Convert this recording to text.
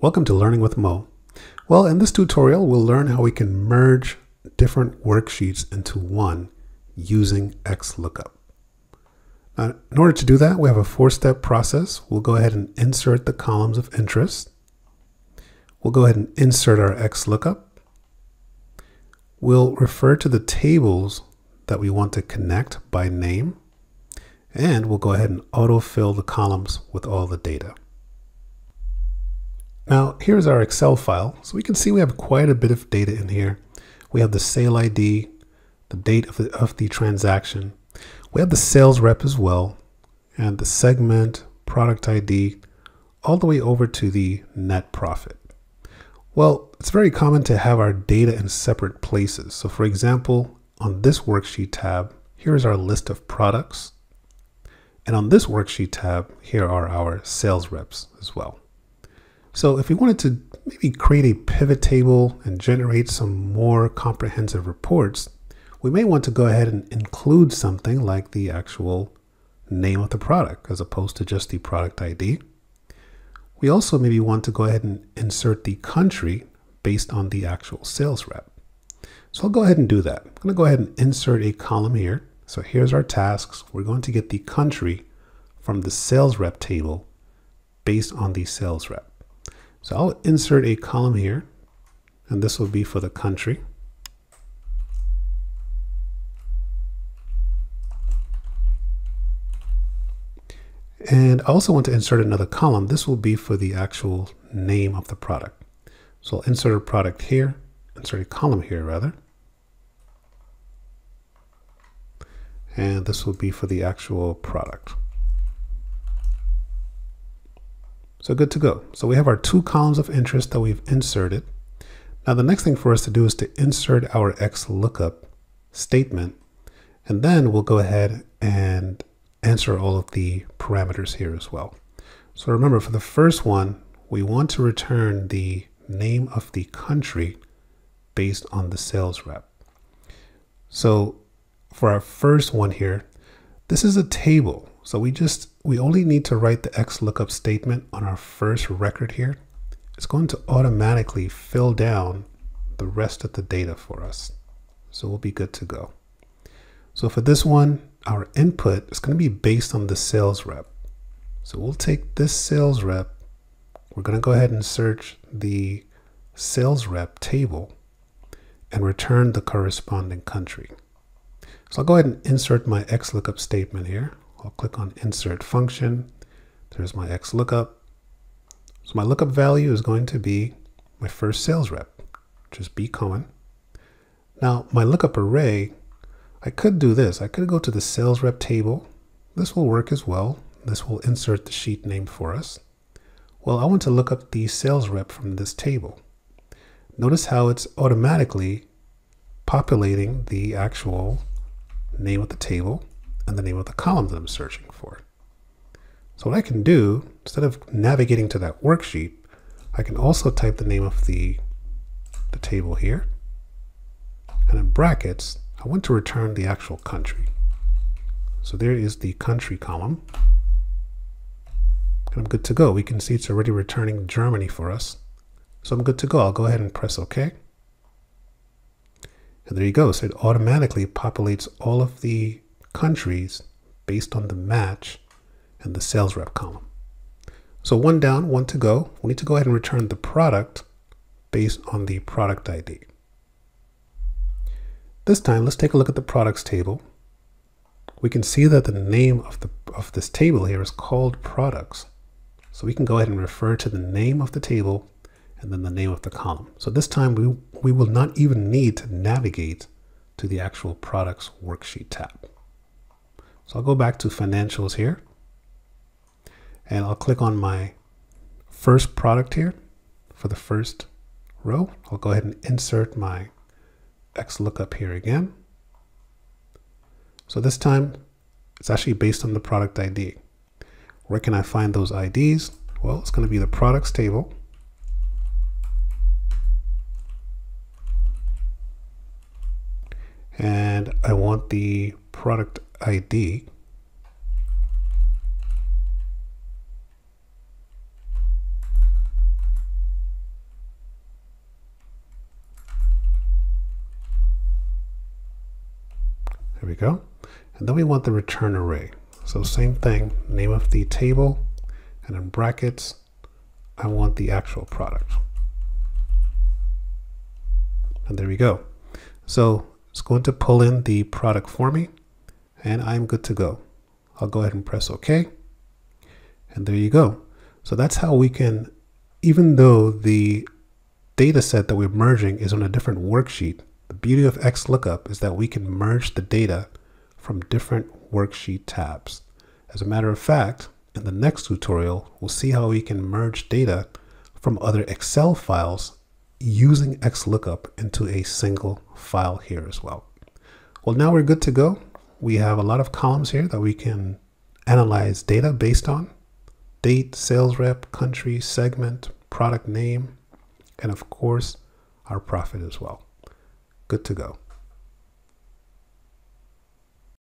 Welcome to Learning with Mo. Well, in this tutorial, we'll learn how we can merge different worksheets into one using XLOOKUP. Now, in order to do that, we have a four-step process. We'll go ahead and insert the columns of interest. We'll go ahead and insert our XLOOKUP. We'll refer to the tables that we want to connect by name. And we'll go ahead and autofill the columns with all the data. Now here's our Excel file. So we can see we have quite a bit of data in here. We have the sale ID, the date of the, of the transaction. We have the sales rep as well, and the segment, product ID, all the way over to the net profit. Well, it's very common to have our data in separate places. So for example, on this worksheet tab, here's our list of products. And on this worksheet tab, here are our sales reps as well. So if we wanted to maybe create a pivot table and generate some more comprehensive reports, we may want to go ahead and include something like the actual name of the product as opposed to just the product ID. We also maybe want to go ahead and insert the country based on the actual sales rep. So I'll go ahead and do that. I'm going to go ahead and insert a column here. So here's our tasks. We're going to get the country from the sales rep table based on the sales rep. So I'll insert a column here, and this will be for the country. And I also want to insert another column. This will be for the actual name of the product. So I'll insert a product here, insert a column here rather. And this will be for the actual product. So good to go. So we have our two columns of interest that we've inserted. Now the next thing for us to do is to insert our XLOOKUP statement. And then we'll go ahead and answer all of the parameters here as well. So remember for the first one, we want to return the name of the country based on the sales rep. So for our first one here, this is a table. So we just, we only need to write the XLOOKUP statement on our first record here. It's going to automatically fill down the rest of the data for us. So we'll be good to go. So for this one, our input is going to be based on the sales rep. So we'll take this sales rep. We're going to go ahead and search the sales rep table and return the corresponding country. So I'll go ahead and insert my XLOOKUP statement here. I'll click on insert function. There's my XLOOKUP. So my lookup value is going to be my first sales rep, which is B Cohen. Now my lookup array, I could do this. I could go to the sales rep table. This will work as well. This will insert the sheet name for us. Well, I want to look up the sales rep from this table. Notice how it's automatically populating the actual name of the table and the name of the column that I'm searching for. So what I can do, instead of navigating to that worksheet, I can also type the name of the, the table here. And in brackets, I want to return the actual country. So there is the country column. And I'm good to go. We can see it's already returning Germany for us. So I'm good to go. I'll go ahead and press OK. And there you go. So it automatically populates all of the countries based on the match and the sales rep column. So one down, one to go. We need to go ahead and return the product based on the product ID. This time, let's take a look at the products table. We can see that the name of, the, of this table here is called products. So we can go ahead and refer to the name of the table and then the name of the column. So this time we, we will not even need to navigate to the actual products worksheet tab. So I'll go back to financials here and I'll click on my first product here for the first row. I'll go ahead and insert my XLOOKUP here again. So this time it's actually based on the product ID. Where can I find those IDs? Well, it's going to be the products table. and I want the product id There we go. And then we want the return array. So same thing, name of the table, and in brackets, I want the actual product. And there we go. So it's going to pull in the product for me and I'm good to go. I'll go ahead and press OK. And there you go. So that's how we can, even though the data set that we're merging is on a different worksheet, the beauty of XLOOKUP is that we can merge the data from different worksheet tabs. As a matter of fact, in the next tutorial, we'll see how we can merge data from other Excel files using XLOOKUP into a single file here as well. Well, now we're good to go. We have a lot of columns here that we can analyze data based on. Date, sales rep, country, segment, product name, and of course, our profit as well. Good to go.